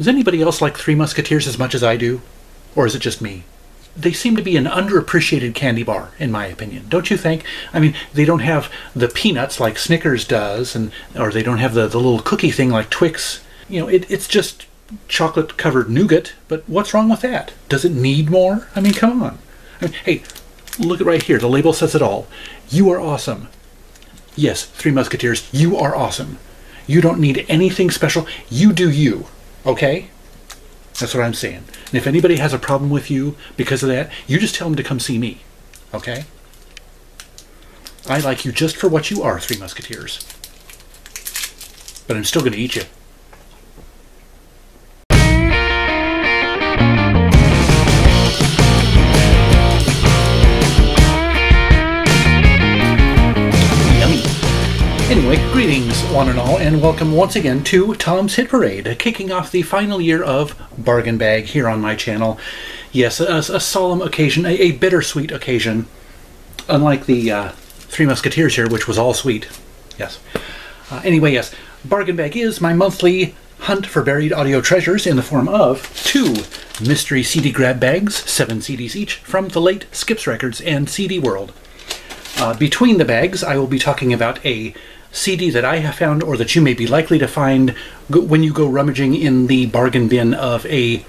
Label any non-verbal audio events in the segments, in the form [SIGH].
Does anybody else like Three Musketeers as much as I do? Or is it just me? They seem to be an underappreciated candy bar, in my opinion. Don't you think? I mean, they don't have the peanuts like Snickers does, and or they don't have the, the little cookie thing like Twix. You know, it, it's just chocolate covered nougat, but what's wrong with that? Does it need more? I mean, come on. I mean, hey, look at right here. The label says it all. You are awesome. Yes, Three Musketeers, you are awesome. You don't need anything special. You do you. Okay? That's what I'm saying. And if anybody has a problem with you because of that, you just tell them to come see me. Okay? I like you just for what you are, Three Musketeers. But I'm still going to eat you. And welcome once again to Tom's Hit Parade, kicking off the final year of Bargain Bag here on my channel. Yes, a, a solemn occasion, a, a, bittersweet occasion, unlike the uh, Three Musketeers here, which was all sweet. Yes. Uh, anyway, yes, Bargain Bag is my monthly hunt for buried audio treasures in the form of two mystery CD grab bags, seven CDs each, from the late Skips Records and CD World. Uh, between the bags, I will be talking about a CD that I have found or that you may be likely to find when you go rummaging in the bargain bin of a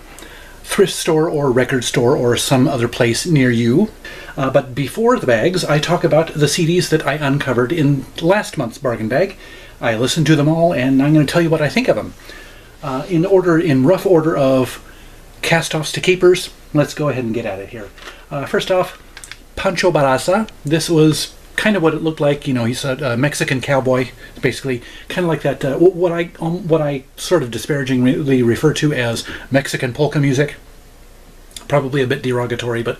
thrift store or record store or some other place near you. Uh, but before the bags, I talk about the CDs that I uncovered in last month's bargain bag. I listened to them all and I'm going to tell you what I think of them. Uh, in order, in rough order of cast-offs to keepers, let's go ahead and get at it here. Uh, first off, Pancho Barraza. This was kind of what it looked like. You know, he's a, a Mexican cowboy, basically, kind of like that. Uh, what I um, what I sort of disparagingly refer to as Mexican polka music. Probably a bit derogatory, but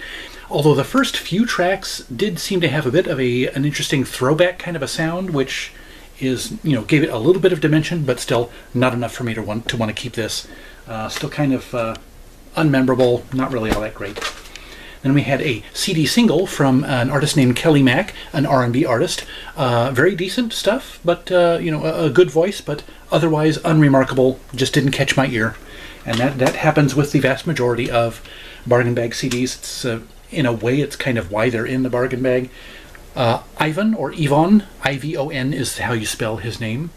although the first few tracks did seem to have a bit of a an interesting throwback kind of a sound, which is you know gave it a little bit of dimension, but still not enough for me to want to want to keep this. Uh, still kind of uh, unmemorable, not really all that great. Then we had a CD single from an artist named Kelly Mack, an R&B artist. Uh, very decent stuff, but uh, you know, a, a, good voice, but otherwise unremarkable. Just didn't catch my ear, and that that happens with the vast majority of bargain bag CDs. It's uh, in a way, it's kind of why they're in the bargain bag. Uh, Ivan or Yvon, I-V-O-N is how you spell his name.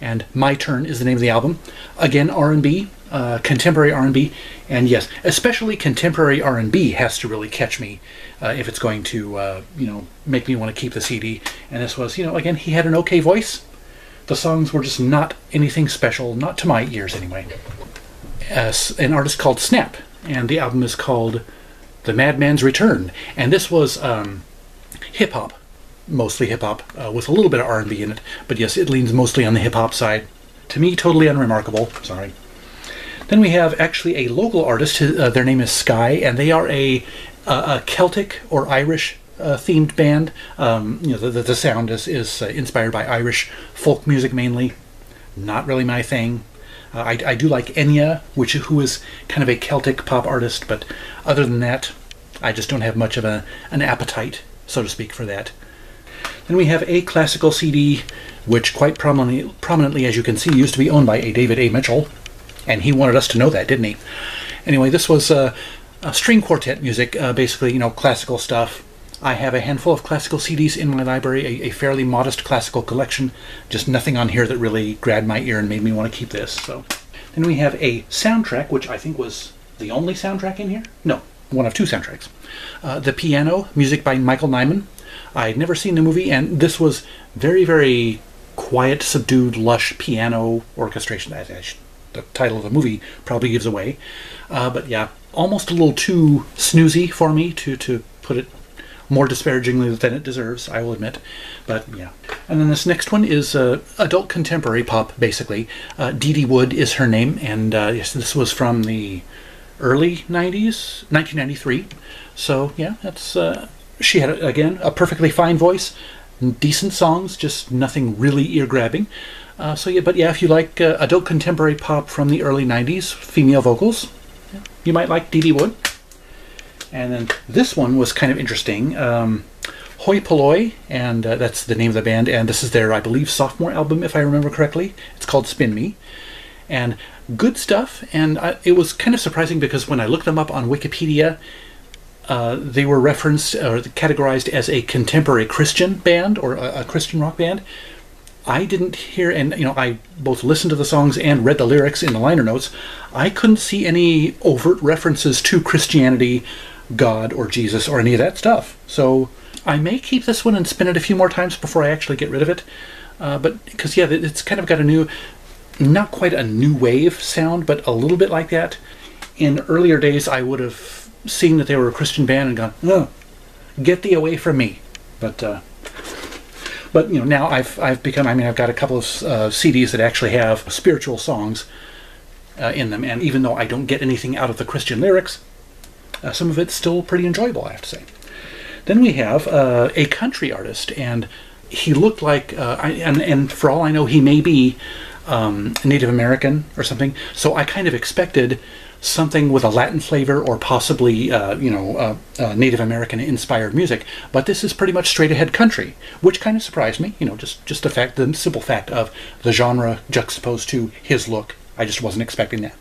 And My Turn is the name of the album. Again, R&B, uh, contemporary R&B, and yes, especially contemporary R&B has to really catch me uh, if it's going to, uh, you know, make me want to keep the CD. And this was, you know, again, he had an okay voice. The songs were just not anything special, not to my ears anyway. As an artist called Snap, and the album is called The Madman's Return. And this was um, hip hop, mostly hip hop, uh, with a little bit of R&B in it. But yes, it leans mostly on the hip hop side. To me, totally unremarkable. Sorry. Then we have actually a local artist. Uh, their name is Sky, and they are a, a Celtic or Irish uh, themed band. Um, you know, the, the sound is, is uh, inspired by Irish folk music mainly. Not really my thing. Uh, I, I do like Enya, which who is kind of a Celtic pop artist, but other than that, I just don't have much of a, an appetite, so to speak, for that. Then we have a classical CD, which quite prominently, prominently, as you can see, used to be owned by a David A. Mitchell and he wanted us to know that, didn't he? Anyway, this was uh, string quartet music, uh, basically, you know, classical stuff. I have a handful of classical CDs in my library, a, a, fairly modest classical collection. Just nothing on here that really grabbed my ear and made me want to keep this. So, then we have a soundtrack, which I think was the only soundtrack in here. No, one of two soundtracks. Uh, the Piano, music by Michael Nyman. I'd never seen the movie, and this was very, very quiet, subdued, lush piano orchestration. I, I the title of the movie probably gives away. Uh, but yeah, almost a little too snoozy for me to, to put it more disparagingly than it deserves, I will admit. But yeah. And then this next one is uh, adult contemporary pop, basically. Uh, Dee Dee Wood is her name, and uh, yes, this was from the early 90s, 1993. So yeah, that's uh, she had again a perfectly fine voice, decent songs, just nothing really ear grabbing. Uh, so yeah, but yeah, if you like uh, adult contemporary pop from the early '90s, female vocals, yeah, you might like Dee Dee Wood. And then this one was kind of interesting. Um, Hoi Polloi, and uh, that's the name of the band, and this is their, I believe, sophomore album, if I remember correctly. It's called Spin Me. and good stuff. And I, it was kind of surprising because when I looked them up on Wikipedia, uh, they were referenced or categorized as a contemporary Christian band or a, a, Christian rock band. I didn't hear, and you know, I both listened to the songs and read the lyrics in the liner notes. I couldn't see any overt references to Christianity, God, or Jesus, or any of that stuff. So I may keep this one and spin it a few more times before I actually get rid of it. Uh, but because yeah, it's kind of got a new, not quite a new wave sound, but a little bit like that. In earlier days, I would have seen that they were a Christian band and gone, "No, get thee away from me." But uh, but you know now I've I've become. I mean, I've got a couple of uh, CDs that actually have spiritual songs uh, in them, and even though I don't get anything out of the Christian lyrics, uh, some of it's still pretty enjoyable. I have to say. Then we have uh, a country artist, and he looked like, uh, I, and, and for all I know, he may be um, Native American or something. So I kind of expected something with a Latin flavor or possibly, uh, you know, uh, uh, Native American inspired music. But this is pretty much straight ahead country, which kind of surprised me. You know, just just the fact, the simple fact of the genre juxtaposed to his look. I just wasn't expecting that.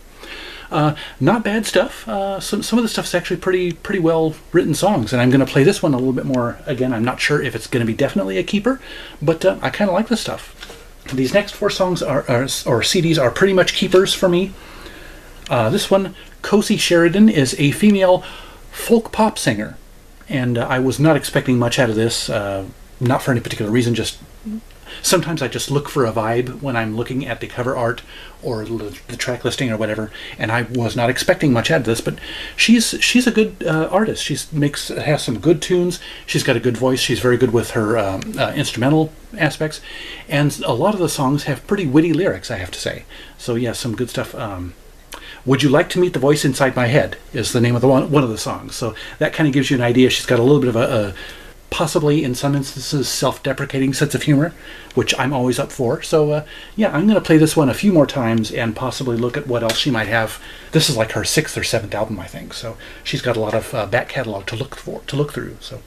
Uh, not bad stuff. Uh, some some of the stuff is actually pretty pretty well written songs, and I'm going to play this one a little bit more. Again, I'm not sure if it's going to be definitely a keeper, but uh, I kind of like this stuff. These next four songs are, are, or CDs are pretty much keepers for me. Uh, this one, Cosy Sheridan, is a female folk pop singer, and uh, I was not expecting much out of this. Uh, not for any particular reason, just sometimes I just look for a vibe when I'm looking at the cover art or the track listing or whatever, and I was not expecting much out of this. But she's she's a good uh, artist. She makes has some good tunes. She's got a good voice. She's very good with her um, uh, instrumental aspects, and a lot of the songs have pretty witty lyrics. I have to say. So yeah, some good stuff. Um, would you like to meet the voice inside my head? Is the name of the one one of the songs. So that kind of gives you an idea. She's got a little bit of a, a possibly in some instances self-deprecating sense of humor, which I'm always up for. So uh, yeah, I'm going to play this one a few more times and possibly look at what else she might have. This is like her sixth or seventh album, I think. So she's got a lot of uh, back catalog to look for to look through. So.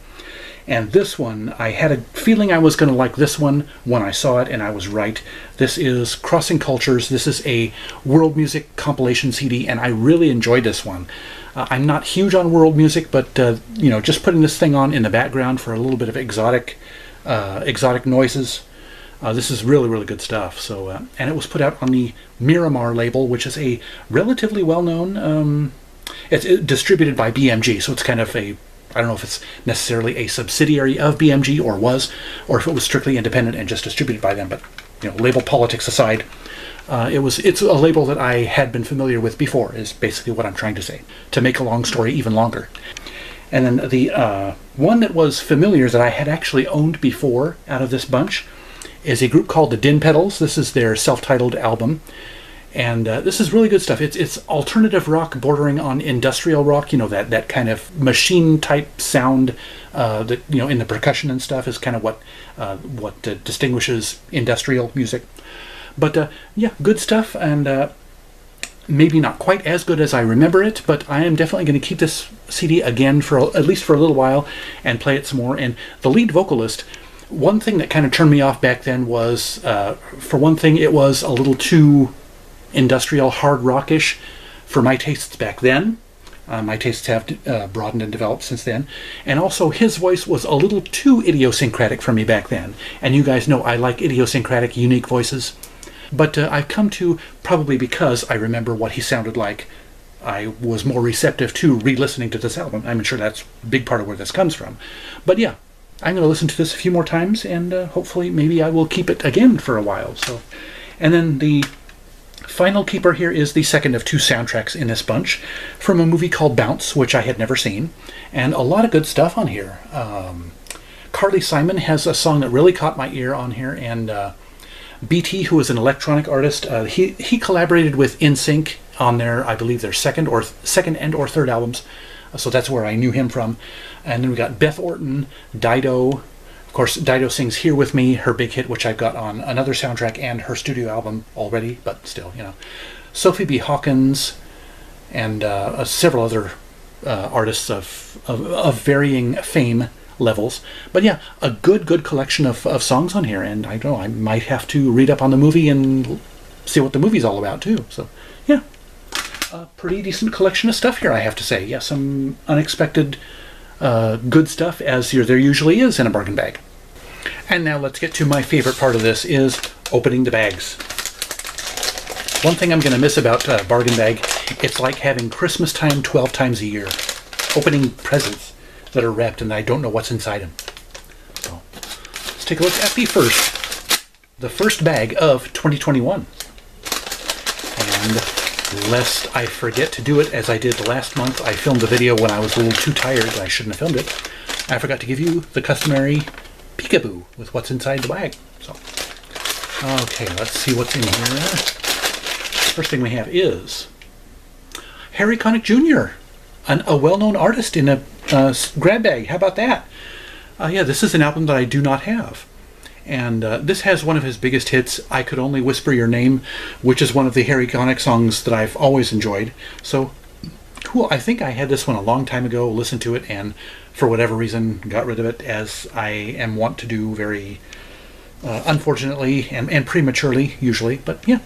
And this one, I had a feeling I was going to like this one when I saw it, and I was right. This is Crossing Cultures. This is a world music compilation CD, and I really enjoyed this one. Uh, I'm not huge on world music, but uh, you know, just putting this thing on in the background for a little bit of exotic, uh, exotic noises. Uh, this is really, really good stuff. So, uh, and it was put out on the Miramar label, which is a relatively well-known. Um, it's distributed by BMG, so it's kind of a I don't know if it's necessarily a subsidiary of BMG or was, or if it was strictly independent and just distributed by them. But you know, label politics aside, uh, it was it's a label that I had been familiar with before. Is basically what I'm trying to say. To make a long story even longer. And then the uh, one that was familiar that I had actually owned before out of this bunch is a group called the Din Pedals. This is their self-titled album, and uh, this is really good stuff. It's it's alternative rock bordering on industrial rock. You know that that kind of machine type sound uh, that you know in the percussion and stuff is kind of what uh, what uh, distinguishes industrial music. But uh, yeah, good stuff, and uh, maybe not quite as good as I remember it, but I am definitely going to keep this CD again for at least for a little while and play it some more. And the lead vocalist, one thing that kind of turned me off back then was, for one thing, it was a little too industrial, hard rockish for my tastes back then. Uh, my tastes have uh, broadened and developed since then. And also, his voice was a little too idiosyncratic for me back then. And you guys know I like idiosyncratic, unique voices. But uh, I've come to, probably because I remember what he sounded like, I was more receptive to re-listening to this album. I'm sure that's a big part of where this comes from. But yeah, I'm going to listen to this a few more times, and uh, hopefully maybe I will keep it again for a while. So, And then the final keeper here is the second of two soundtracks in this bunch from a movie called Bounce, which I had never seen, and a lot of good stuff on here. Um, Carly Simon has a song that really caught my ear on here, and uh, BT, who is an electronic artist, uh, he he collaborated with NSYNC on their, I believe, their second or second and or third albums. So that's where I knew him from. And then we got Beth Orton, Dido. Of course, Dido sings "Here with Me," her big hit, which I've got on another soundtrack and her studio album already. But still, you know, Sophie B. Hawkins, and uh, uh several other uh, artists of, of, of varying fame levels. But yeah, a good, good collection of, of songs on here. And I don't know, I might have to read up on the movie and see what the movie's all about too. So, yeah, a pretty decent collection of stuff here, I have to say. Yeah, some unexpected uh, good stuff, as there usually is in a bargain bag. And now let's get to my favorite part of this is opening the bags. One thing I'm going to miss about uh, bargain bag, it's like having Christmas time 12 times a year. Opening presents that are wrapped and I don't know what's inside them. So let's take a look at the first, the first bag of 2021. Lest I forget to do it as I did last month, I filmed the video when I was a little too tired. I shouldn't have filmed it. I forgot to give you the customary peekaboo with what's inside the bag. So, okay, let's see what's in here. First thing we have is Harry Connick Jr., an, a well-known artist in a uh, grab bag. How about that? Uh, yeah, this is an album that I do not have. And uh, this has one of his biggest hits, I Could Only Whisper Your Name, which is one of the Harry Connick songs that I've always enjoyed. So, cool. I think I had this one a long time ago, listened to it, and for whatever reason got rid of it, as I am wont to do very uh, unfortunately and, and prematurely, usually. But yeah,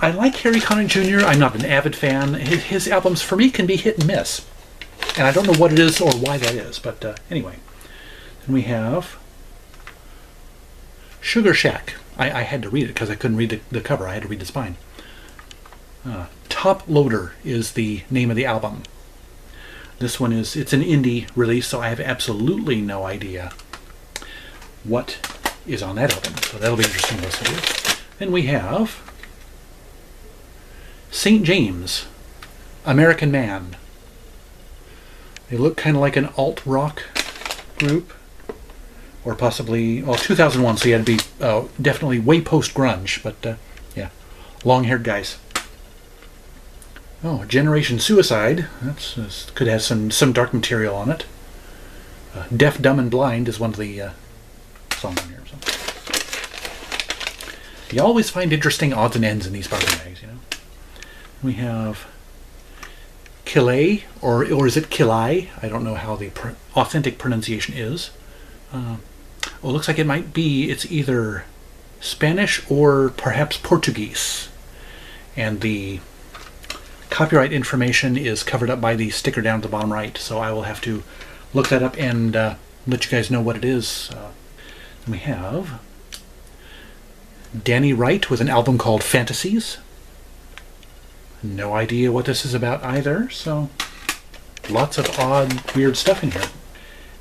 I like Harry Connick Jr. I'm not an avid fan. His, his, albums, for me, can be hit and miss. And I don't know what it is or why that is, but uh, anyway. Then we have Sugar Shack. I, I had to read it because I couldn't read the, the, cover. I had to read the spine. Uh, Top Loader is the name of the album. This one is, it's an indie release, so I have absolutely no idea what is on that album. So that'll be interesting to listen we have St. James, American Man. They look kind of like an alt rock group, or possibly well 2001. So you had to be uh, definitely way post grunge, but uh, yeah, long haired guys. Oh, Generation Suicide. That's, could have some some dark material on it. Uh, Deaf, Dumb, and Blind is one of the uh, songs on here. So. You always find interesting odds and ends in these bargain bags, you know. We have Kilay, or or is it Kilai? I don't know how the pr authentic pronunciation is. Uh, well, it looks like it might be. It's either Spanish or perhaps Portuguese, and the copyright information is covered up by the sticker down at the bottom right, so I will have to look that up and uh, let you guys know what it is. Uh, we have Danny Wright with an album called Fantasies. No idea what this is about either, so lots of odd, weird stuff in here.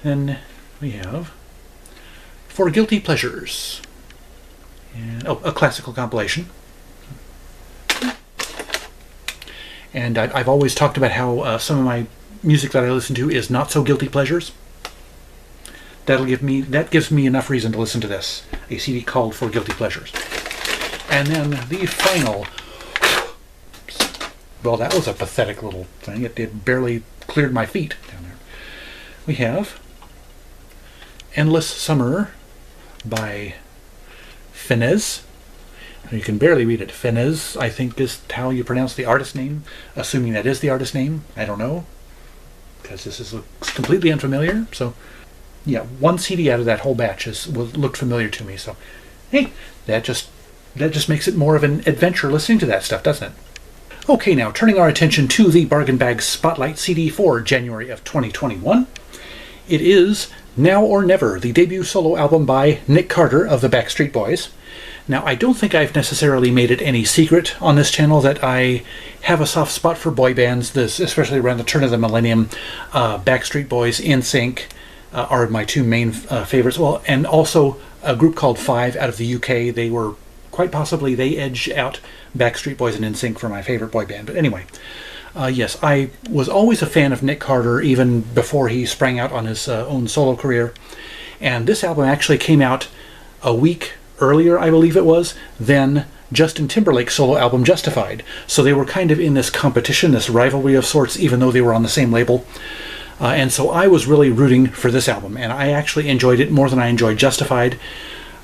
Then we have For Guilty Pleasures. And, oh, a classical compilation. And I, have always talked about how uh, some of my music that I listen to is not so guilty pleasures. That'll give me that gives me enough reason to listen to this. A CD called For Guilty Pleasures. And then the final. Well, that was a pathetic little thing. It, it barely cleared my feet down there. We have Endless Summer by Fenez. You can barely read it. Fenez, I think, is how you pronounce the artist name. Assuming that is the artist name. I don't know. Because this is completely unfamiliar. So, yeah, one CD out of that whole batch has looked familiar to me. So, hey, that just that just makes it more of an adventure listening to that stuff, doesn't it? Okay, now turning our attention to the Bargain Bag Spotlight CD for January of 2021. It is Now or Never, the debut solo album by Nick Carter of the Backstreet Boys. Now, I don't think I've necessarily made it any secret on this channel that I have a soft spot for boy bands, this, especially around the turn of the millennium. Uh, Backstreet Boys, NSYNC uh, are my two main uh, favorites. Well, and also a group called Five out of the UK. They were quite possibly they edge out Backstreet Boys and NSYNC for my favorite boy band. But anyway, uh, yes, I was always a fan of Nick Carter even before he sprang out on his uh, own solo career. And this album actually came out a week earlier, I believe it was, than Justin Timberlake's solo album Justified. So they were kind of in this competition, this rivalry of sorts, even though they were on the same label. Uh, and so I was really rooting for this album, and I actually enjoyed it more than I enjoyed Justified.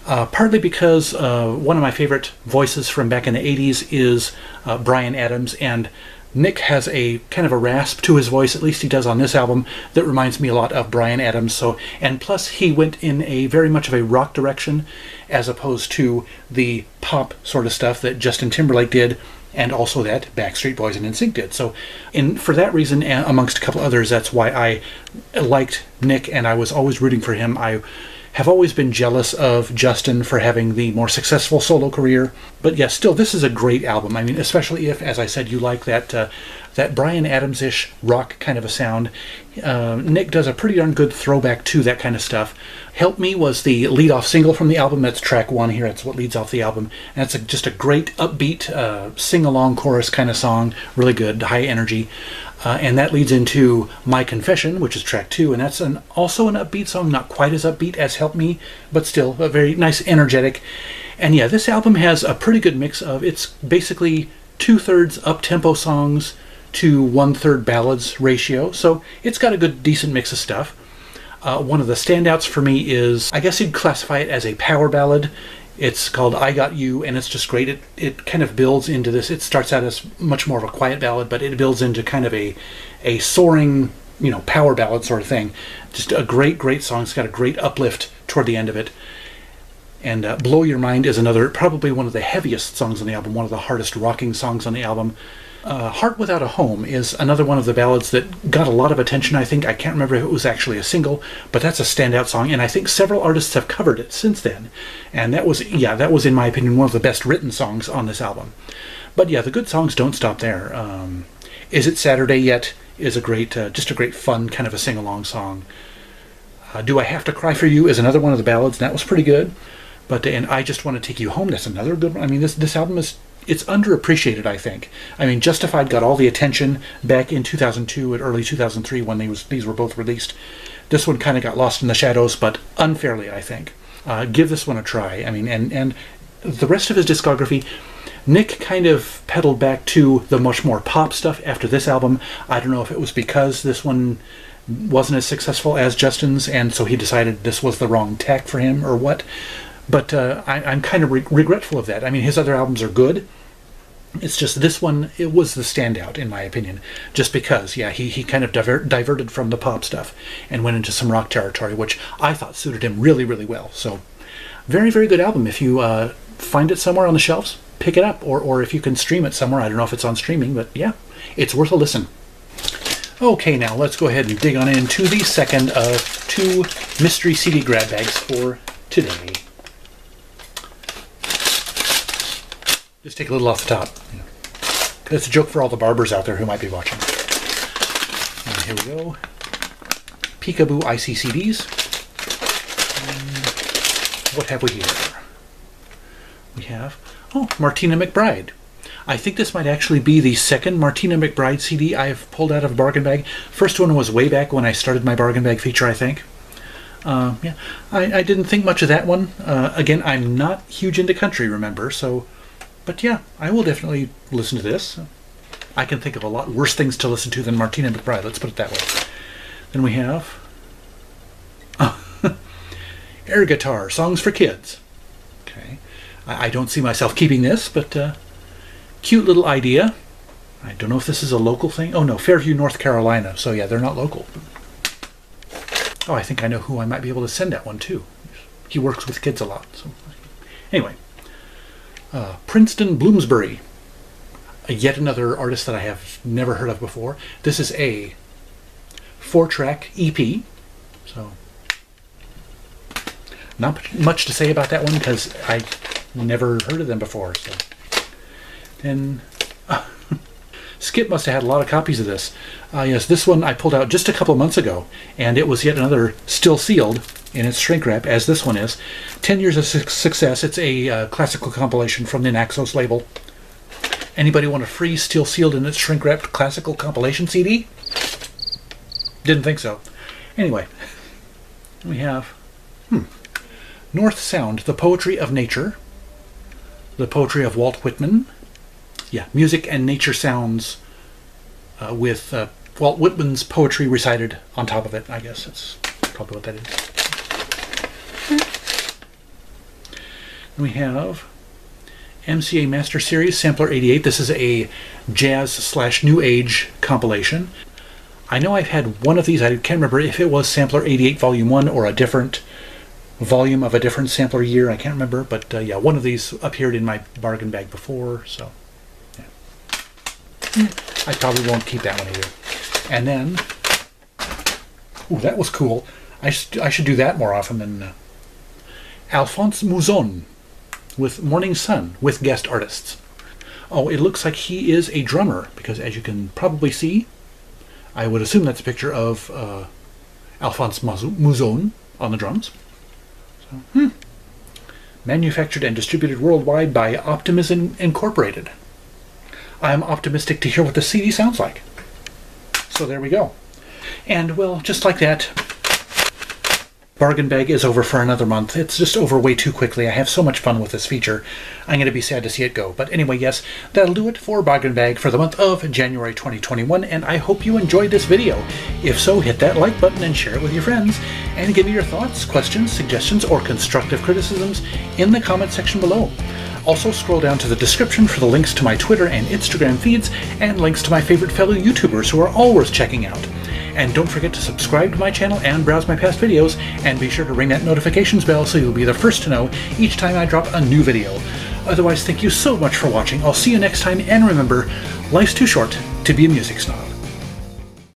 Uh, partly because uh, one of my favorite voices from back in the 80s is uh, Bryan Adams, and Nick has a kind of a rasp to his voice, at least he does on this album, that reminds me a lot of Bryan Adams. So, and plus he went in a very much of a rock direction, as opposed to the pop sort of stuff that Justin Timberlake did, and also that Backstreet Boys and NSYNC did. So, in for that reason, amongst a couple others, that's why I liked Nick, and I was always rooting for him. I have always been jealous of Justin for having the more successful solo career. But yes, still, this is a great album. I mean, especially if, as I said, you like that uh, that Bryan Adams-ish rock kind of a sound. Uh, Nick does a pretty darn good throwback to that kind of stuff. "Help Me" was the lead-off single from the album. That's track one here. That's what leads off the album, and it's a, just a great upbeat uh, sing-along chorus kind of song. Really good, high energy. Uh, and that leads into My Confession, which is track two, and that's an, also an upbeat song, not quite as upbeat as Help Me, but still a very nice, energetic. And yeah, this album has a pretty good mix of it's basically two thirds up tempo songs to one third ballads ratio, so it's got a good, decent mix of stuff. Uh, one of the standouts for me is, I guess you'd classify it as a power ballad. It's called I Got You, and it's just great. It, it kind of builds into this. It starts out as much more of a quiet ballad, but it builds into kind of a, a soaring, you know, power ballad sort of thing. Just a great, great song. It's got a great uplift toward the end of it. And uh, Blow Your Mind is another, probably one of the heaviest songs on the album, one of the hardest rocking songs on the album. Uh, Heart Without a Home is another one of the ballads that got a lot of attention, I think. I can't remember if it was actually a single, but that's a standout song, and I think several artists have covered it since then. And that was, yeah, that was, in my opinion, one of the best written songs on this album. But yeah, the good songs don't stop there. Um, is It Saturday Yet is a great, uh, just a great fun kind of a sing along song. Uh, Do I Have to Cry for You is another one of the ballads, and that was pretty good. But and I just want to take you home. That's another good one. I mean, this this album is it's underappreciated, I think. I mean, Justified got all the attention back in 2002 and early 2003 when they was, these were both released. This one kind of got lost in the shadows, but unfairly, I think. Uh, give this one a try. I mean, and and the rest of his discography, Nick kind of pedaled back to the much more pop stuff after this album. I don't know if it was because this one wasn't as successful as Justin's, and so he decided this was the wrong tack for him, or what. But uh, I, am kind of re- regretful of that. I mean, his other albums are good. It's just this one, it was the standout, in my opinion, just because, yeah, he, he kind of diver- diverted from the pop stuff and went into some rock territory, which I thought suited him really, really well. So, very, very good album. If you uh, find it somewhere on the shelves, pick it up, or, or if you can stream it somewhere. I don't know if it's on streaming, but yeah, it's worth a listen. Okay, now let's go ahead and dig on into the second of two mystery CD grab bags for today. Just take a little off the top. Know. That's a joke for all the barbers out there who might be watching. And here we go. Peekaboo IC CDs. And what have we here? We have, oh, Martina McBride. I think this might actually be the second Martina McBride CD I've pulled out of a bargain bag. First one was way back when I started my bargain bag feature, I think. Uh, yeah, I, I, didn't think much of that one. Uh, again, I'm not huge into country, remember, so but yeah, I will definitely listen to this. I can think of a lot worse things to listen to than Martina McBride, let's put it that way. Then we have [LAUGHS] air guitar, songs for kids. Okay. I, I, don't see myself keeping this, but uh, cute little idea. I don't know if this is a local thing. Oh no, Fairview, North Carolina. So yeah, they're not local. Oh, I think I know who I might be able to send that one to. He works with kids a lot. So anyway, uh, Princeton Bloomsbury, yet another artist that I have never heard of before. This is a four-track EP, so not much to say about that one because I never heard of them before. So then uh, Skip must have had a lot of copies of this. Uh, yes, this one I pulled out just a couple months ago, and it was yet another still sealed in its shrink wrap, as this one is. 10 Years of su Success. It's a uh, classical compilation from the Naxos label. Anybody want a free, still sealed in its shrink wrapped classical compilation CD? Didn't think so. Anyway, we have hmm, North Sound, The Poetry of Nature, The Poetry of Walt Whitman. Yeah, music and nature sounds uh, with uh, Walt Whitman's poetry recited on top of it, I guess. That's probably what that is. we have MCA Master Series Sampler 88. This is a jazz slash new age compilation. I know I've had one of these. I can't remember if it was Sampler 88 Volume 1 or a different volume of a different sampler year. I can't remember, but uh, yeah, one of these appeared in my bargain bag before, so. I probably won't keep that one either. And then, ooh, that was cool. I, I should do that more often than uh, Alphonse Mouzon with Morning Sun with guest artists. Oh, it looks like he is a drummer because, as you can probably see, I would assume that's a picture of uh, Alphonse Mouzon on the drums. So, hmm. Manufactured and distributed worldwide by Optimism Incorporated. I am optimistic to hear what the CD sounds like. So there we go. And well, just like that, Bargain Bag is over for another month. It's just over way too quickly. I have so much fun with this feature. I'm going to be sad to see it go. But anyway, yes, that'll do it for Bargain Bag for the month of January 2021, and I hope you enjoyed this video. If so, hit that like button and share it with your friends. And give me your thoughts, questions, suggestions, or constructive criticisms in the comment section below. Also, scroll down to the description for the links to my Twitter and Instagram feeds, and links to my favorite fellow YouTubers who are all worth checking out. And don't forget to subscribe to my channel and browse my past videos, and be sure to ring that notifications bell so you'll be the first to know each time I drop a new video. Otherwise, thank you so much for watching. I'll see you next time, and remember, life's too short to be a music snob.